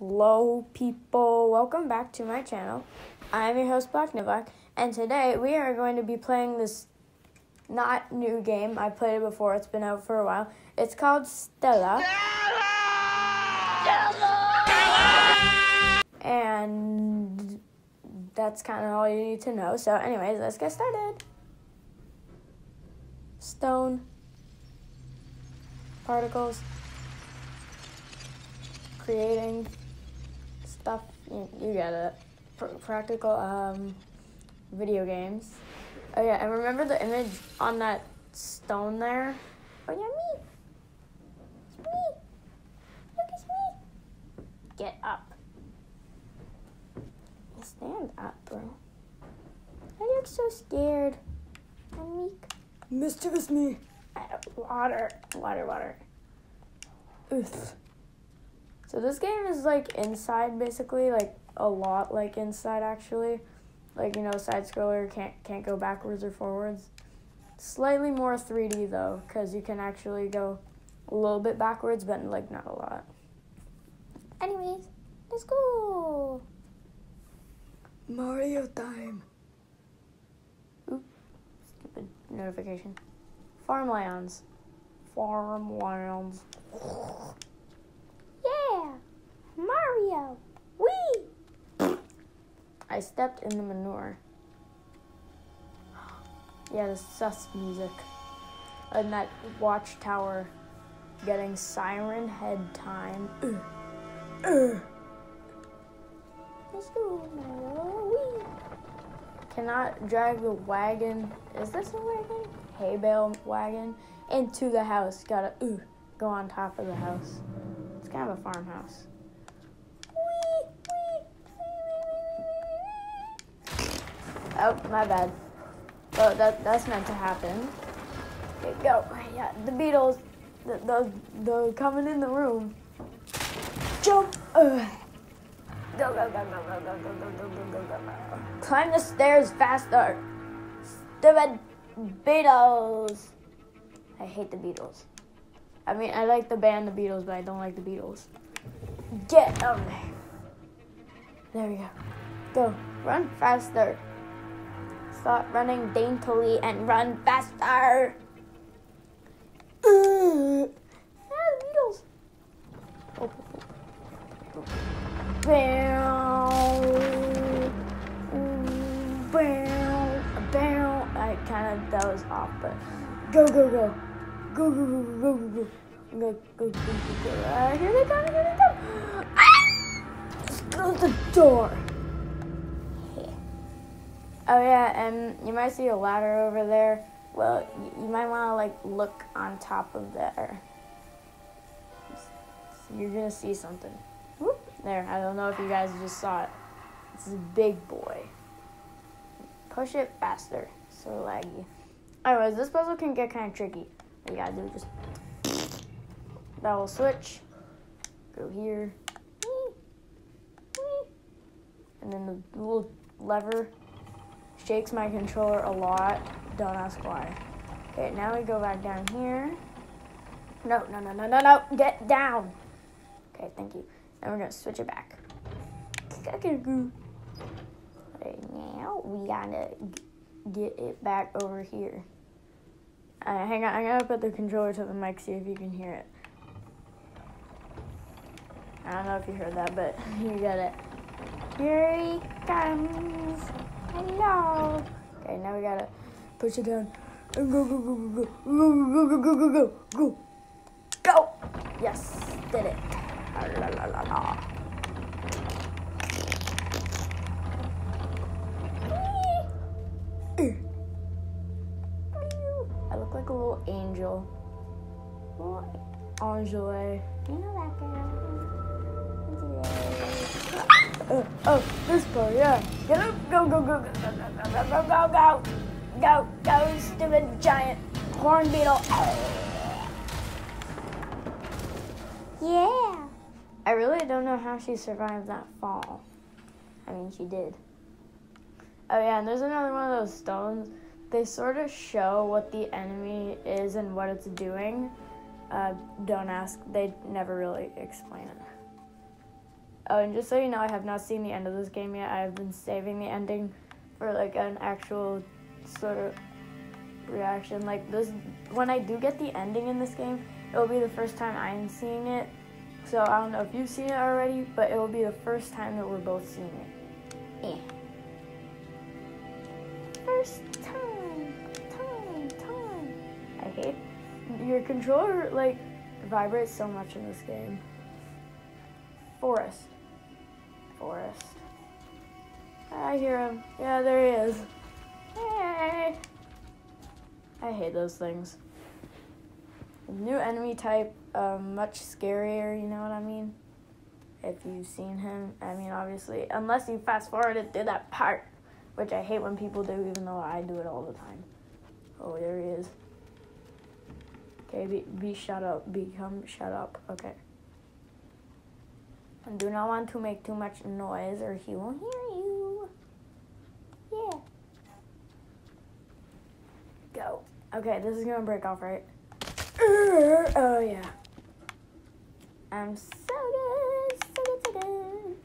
Hello, people. Welcome back to my channel. I'm your host, Black Nivlac, and today we are going to be playing this not new game. I played it before, it's been out for a while. It's called Stela. Stella! Stella! And that's kind of all you need to know. So, anyways, let's get started. Stone, particles, creating. You, you get it. Pr- practical um, video games. Oh yeah, and remember the image on that stone there? Oh yeah, me. It's me. Look, it's me. Get up. Stand up, bro. I look so scared. I'm meek. Mischievous me. Water, water, water. Oof. So this game is like inside basically, like a lot like inside actually. Like you know, side scroller can't can't go backwards or forwards. Slightly more 3D though, because you can actually go a little bit backwards, but like not a lot. Anyways, let's go. Mario time. Oop, stupid notification. Farmlands. Farmlands. Yeah, Mario. Wee. I stepped in the manure. Yeah, the sus music. And that watchtower getting siren head time. Let's go. Cannot drag the wagon. Is this a wagon? Hay bale wagon into the house. Gotta ooh, go on top of the house. It's kind of a farmhouse. Oh, my bad. Well, that that's meant to happen. Okay, go. Yeah, the beetles, the the the coming in the room. Jump. Ugh. Go go go go go go go go go go go go. Climb the stairs faster. Stupid Beatles. I hate the Beatles. I mean, I like the band The Beatles, but I don't like the Beatles. Get on there. There we go. Go. Run faster. Stop running daintily and run faster. Ugh. Ah, the Beatles. Oh, oh, oh. Bow. Mm, Bow. Bow. I kind of, that was off, but go, go, go. Go, go, go, go, go, go. Go, go, go, go, go. Uh, here they come, here they come. Ah! Close the door. Oh yeah, and you might see a ladder over there. Well, you might want to like look on top of there. You're gonna see something. Whoop. There, I don't know if you guys just saw it. This is a big boy. Push it faster. So laggy. Anyways, this puzzle can get kind of tricky. What you gotta do just that will switch. Go here. And then the little lever shakes my controller a lot. Don't ask why. Okay, now we go back down here. No, no, no, no, no, no. Get down. Okay, thank you. Now we're gonna switch it back. Okay, now we gotta get it back over here. Uh, hang on, I'm gonna put the controller to the mic, see if you can hear it. I don't know if you heard that, but you get it. Here he comes. Hello. Okay, now we gotta push it down. Go, go, go, go, go, go, go, go, go, go, go, go. Yes, did it. La la la la. I look like a little angel. Little Angele. You know that girl. Oh, oh, this part, yeah. Get up, go, go, go, go, go, go, go, go, go, go, go, go, stupid giant horn beetle. Yeah. I really don't know how she survived that fall. I mean, she did. Oh yeah, and there's another one of those stones. They sort of show what the enemy is and what it's doing. Uh, don't ask. They never really explain it. Oh, and just so you know, I have not seen the end of this game yet. I have been saving the ending for like an actual sort of reaction. Like this, when I do get the ending in this game, it will be the first time I'm seeing it. So I don't know if you've seen it already, but it will be the first time that we're both seeing it. Yeah. First time, time, time. I hate your controller like vibrates so much in this game. Forest. Forest. I hear him. Yeah, there he is. Hey. I hate those things. New enemy type, um, much scarier, you know what I mean? If you've seen him, I mean, obviously, unless you fast forwarded through that part, which I hate when people do, even though I do it all the time. Oh, there he is. Okay, be, be shut up. Become shut up. Okay. And do not want to make too much noise or he won't hear you. Yeah. Go. Okay, this is gonna break off, right? Oh, yeah. I'm so good. So good, so good.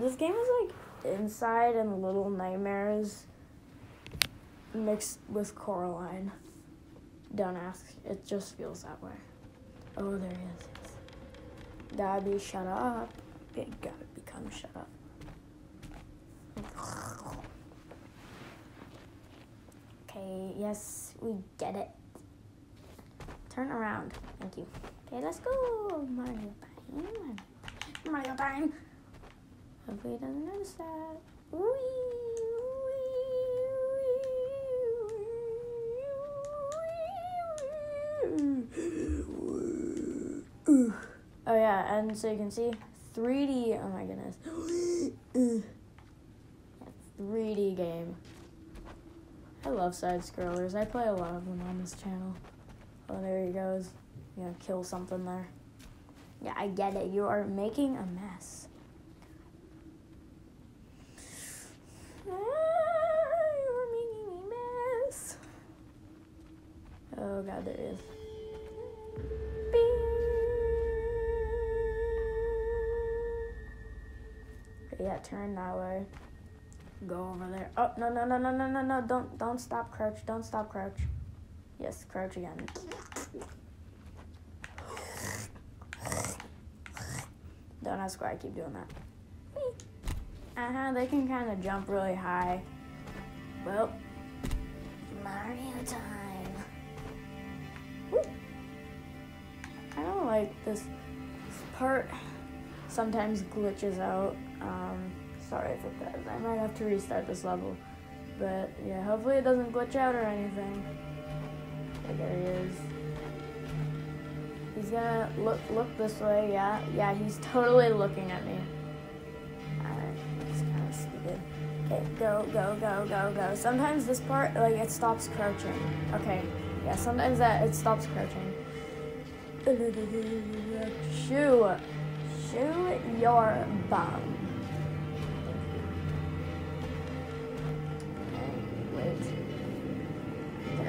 This game is like Inside and Little Nightmares mixed with Coraline. Don't ask. It just feels that way. Oh, there he is. Daddy, shut up. You gotta become shut up. Okay, yes, we get it. Turn around. Thank you. Okay, let's go. Mario time. Mario time. Hopefully he doesn't notice that. Oh yeah, and so you can see 3D. Oh my goodness. 3D game. I love side scrollers. I play a lot of them on this channel. Oh, there he goes. You know, kill something there. Yeah, I get it. You are making a mess. Ah, you're making a mess. Oh god, there he is. Yeah, turn that way. Go over there. Oh no no no no no no no! Don't don't stop crouch! Don't stop crouch. Yes, crouch again. Don't ask why I keep doing that. Uh huh. They can kind of jump really high. Well, Mario time. I don't like this, this part. Sometimes glitches out. Um, sorry it does. I might have to restart this level. But yeah, hopefully it doesn't glitch out or anything. Okay, there he is. He's gonna look look this way, yeah. Yeah, he's totally looking at me. Alright, that's kind of stupid. Okay, go, go, go, go, go. Sometimes this part, like, it stops crouching. Okay, yeah, sometimes that, it stops crouching. Shoo! Shoo your bum.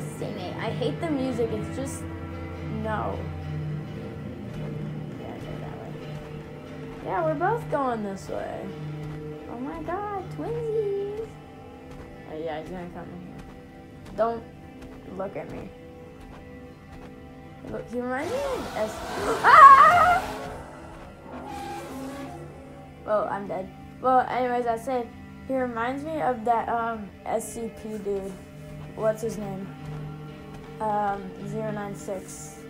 Sing it. I hate the music. It's just no. Yeah. Yeah, we're both going this way. Oh my god, twinsies. Oh, yeah, he's gonna come in here. Don't look at me. Look, he reminds me of S. Ah! Well, I'm dead. Well, anyways, I said he reminds me of that um SCP dude. What's his name? um, 096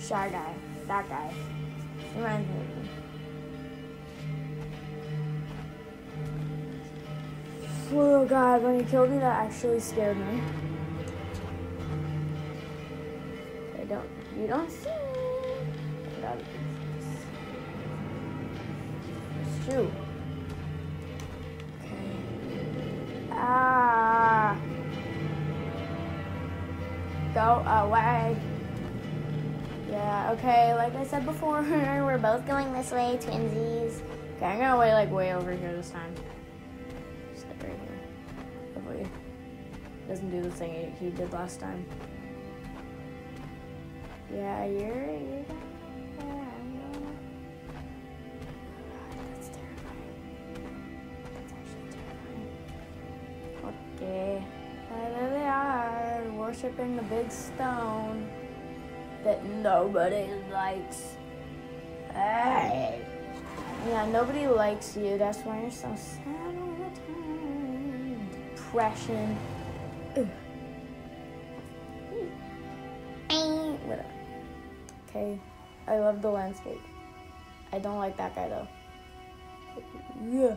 Shy Guy. That guy. Reminds me of him. Oh god, when he killed me, that actually scared me. I don't, you don't see me. Shoot. Go away. Uh, yeah, okay, like I said before, we're both going this way, twinsies. Okay, I'm gonna wait like way over here this time. Stay right here. Hopefully doesn't do the thing he, he did last time. Yeah, you're, you're worshipping the big stone that nobody likes. Hey. Yeah, nobody likes you. That's why you're so sad all the time. Depression. Whatever. Okay. I love the landscape. I don't like that guy though. Yeah.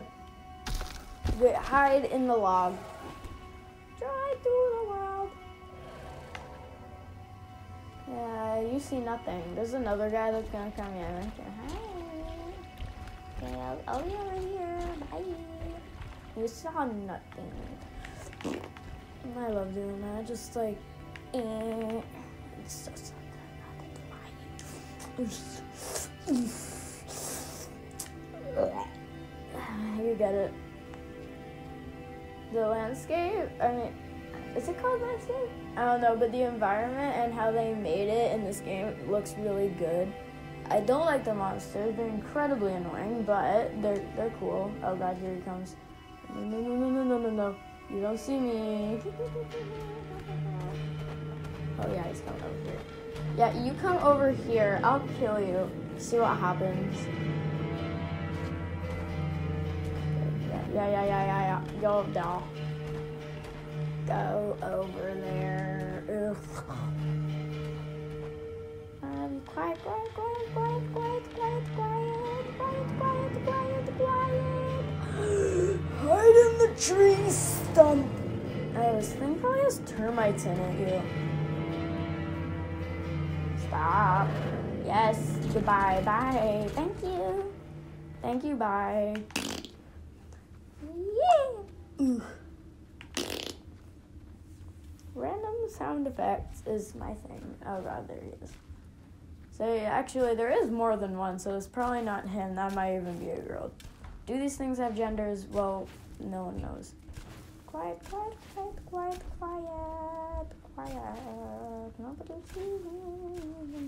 Wait, hide in the log. Yeah, you see nothing. There's another guy that's gonna come in. Hi. Okay, I'll, I'll be over here. Bye. You saw nothing. I love doing that. Just like, eh. It's so sad. You get it. The landscape, I mean, is it called landscape? I don't know, but the environment and how they made it in this game looks really good. I don't like the monsters; they're incredibly annoying, but they're they're cool. Oh god, here he comes! No no no no no no no! You don't see me! Oh yeah, he's coming over here. Yeah, you come over here. I'll kill you. See what happens. Yeah, yeah, yeah, yeah, yeah. Yo, doll. Go over there. Ugh. Um, quiet, quiet, quiet, quiet, quiet, quiet, quiet, quiet, quiet, quiet, quiet. Hide in the tree stump. Oh, this thing probably has termites in it, you. Stop. Yes. Goodbye. Bye. Thank you. Thank you. Bye. Yeah. Ooh. Sound effects is my thing. Uh, oh god, there he is. So yeah, actually, there is more than one, so it's probably not him. That might even be a girl. Do these things have genders? Well, no one knows. Quiet, quiet, quiet, quiet, quiet, quiet. Nobody sees me.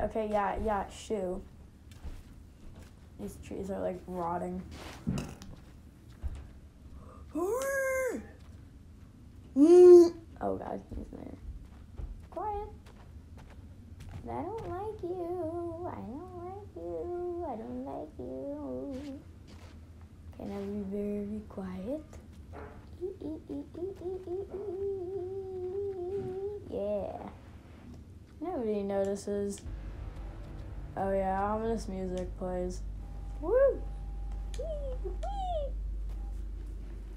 Okay, yeah, yeah, shoe. These trees are like rotting. Oh god, he's there. Quiet. I don't like you. I don't like you. I don't like you. Can I be very quiet? Yeah. Nobody notices. Oh yeah, ominous music plays. Woo!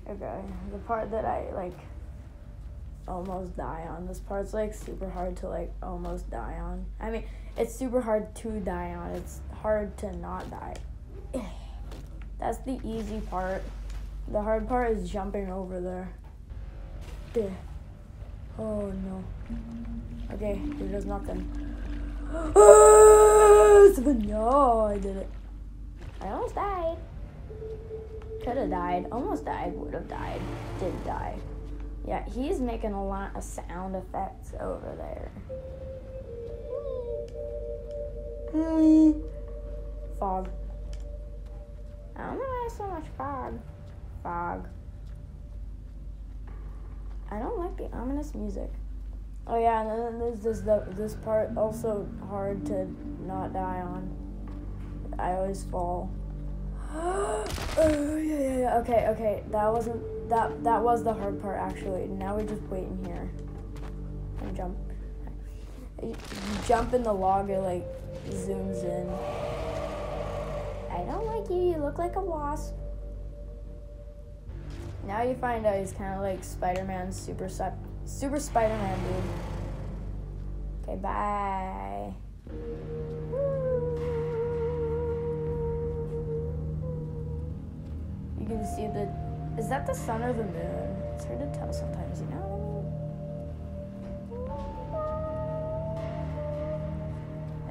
Okay, the part that I like almost die on. This part's like super hard to like almost die on. I mean, it's super hard to die on. It's hard to not die. That's the easy part. The hard part is jumping over there. Oh no. Okay, here goes nothing. Oh no, I did it. I almost died. Could have died. Almost died. Would have died. Did die. Yeah, he's making a lot of sound effects over there. Fog. I don't know why so much fog. Fog. I don't like the ominous music. Oh yeah, and then there's this the, this part also hard to not die on. I always fall. oh yeah yeah yeah. Okay okay, that wasn't that that was the hard part actually. Now we're just wait in here and jump. You jump in the log, it like zooms in. I don't like you. You look like a wasp. Now you find out he's kind of like Spider-Man, super super Spider-Man dude. Okay, bye. You can see the is that the sun or the moon? It's hard to tell sometimes, you know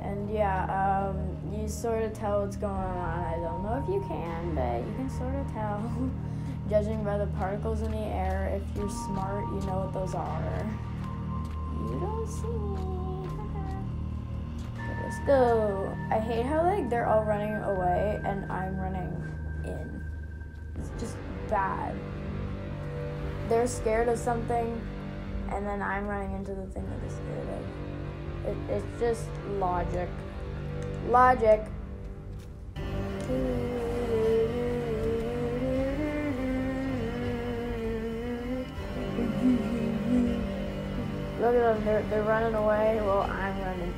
And yeah, um, you sort of tell what's going on. I don't know if you can, but you can sort of tell. Judging by the particles in the air, if you're smart, you know what those are. You don't see me. let's go. I hate how like they're all running away and I'm running bad. They're scared of something, and then I'm running into the thing that is scared of. It, it's just logic. Logic. Look at them, they're, they're running away. Well, I'm running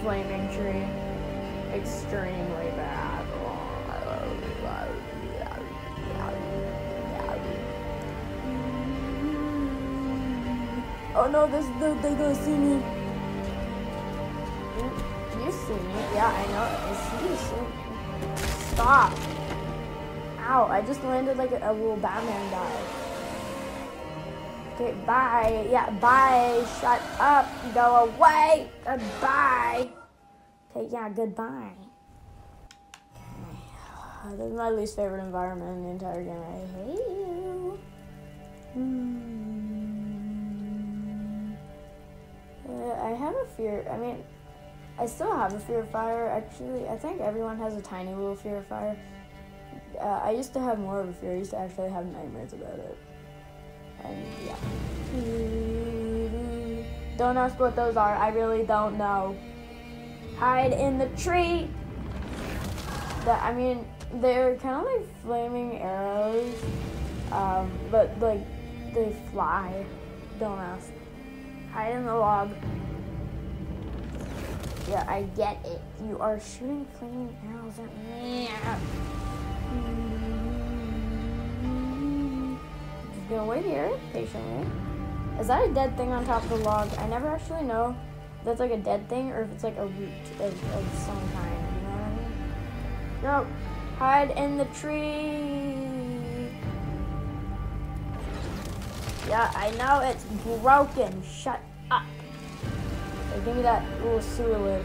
Flaming tree. Extremely bad. Oh no, this they're, they're gonna see me. You, you see me? Yeah, I know. I see you. See. Stop. Ow, I just landed like a, a little Batman guy. Okay, bye. Yeah, bye. Shut up. Go away. Goodbye. Okay, yeah, goodbye. Okay. This is my least favorite environment in the entire game. I hate you. Hmm. Uh, I have a fear. I mean, I still have a fear of fire. Actually, I think everyone has a tiny little fear of fire. Uh, I used to have more of a fear. I used to actually have nightmares about it. And yeah. Don't ask what those are. I really don't know. Hide in the tree. That I mean, they're kind of like flaming arrows, um, but like they fly. Don't ask. Hide in the log. Yeah, I get it. You are shooting flaming arrows at me. Just gonna wait here patiently. Is that a dead thing on top of the log? I never actually know if that's like a dead thing or if it's like a root of, of some kind. You know what I mean? No. Hide in the tree. Yeah, I know it's broken. Shut up. Okay, give me that little sewer lid.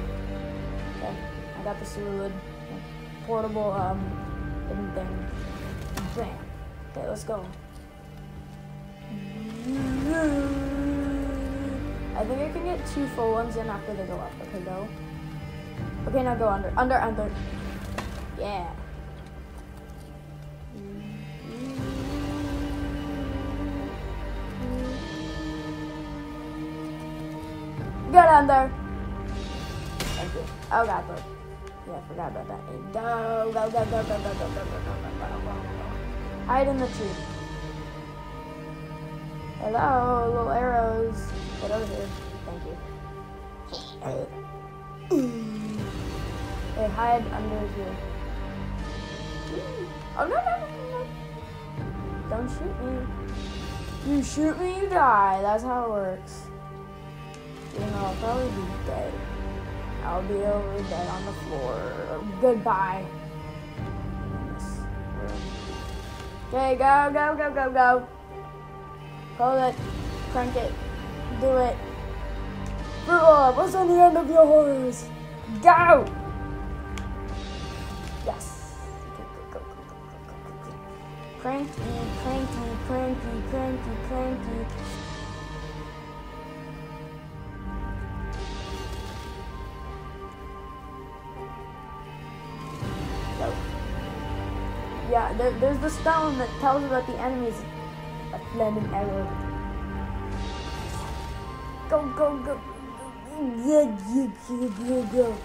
Okay, I got the sewer lid. Portable um hidden thing. Bam. Okay, let's go. I think I can get two full ones in after they go up. Okay, go. Okay, now go under. Under, under. Yeah. Get under. Thank you. Oh god, bro. Yeah, I forgot about that. Go, go, go, go, go, go, go, go, go, go, go, go, go. Hide in the tree. Hello, little arrows. Get over here. Thank you. Hey, hide under here. Oh no, no, no, no. Don't shoot me. You shoot me, you die. That's how it works. Know, I'll probably be dead. I'll be over dead on the floor. Goodbye. Okay, go, go, go, go, go. Hold it. Crank it. Do it. What's on the end of your horse? Go! Yes. Cranky, cranky, cranky, cranky, cranky. Yeah, there, there's the stone that tells about the enemies. A flaming arrow. Go, go, go. Yeah, yeah, yeah, yeah, go.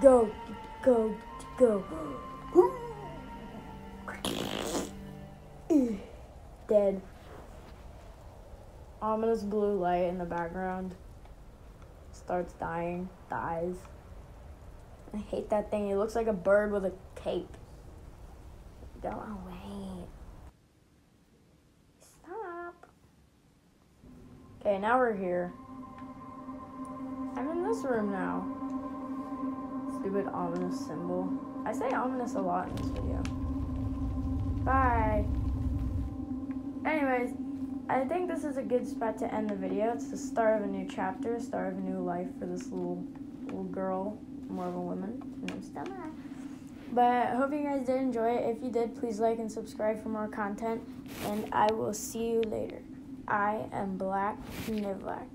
Go, go, go. Dead. Ominous blue light in the background. Starts dying. Dies. I hate that thing. It looks like a bird with a cape. Go away. Stop. Okay, now we're here. I'm in this room now. Stupid ominous symbol. I say ominous a lot in this video. Bye. Anyways, I think this is a good spot to end the video. It's the start of a new chapter, start of a new life for this little little girl, more of a woman. Name's Stella. But I hope you guys did enjoy it. If you did, please like and subscribe for more content. And I will see you later. I am Black Nivlac.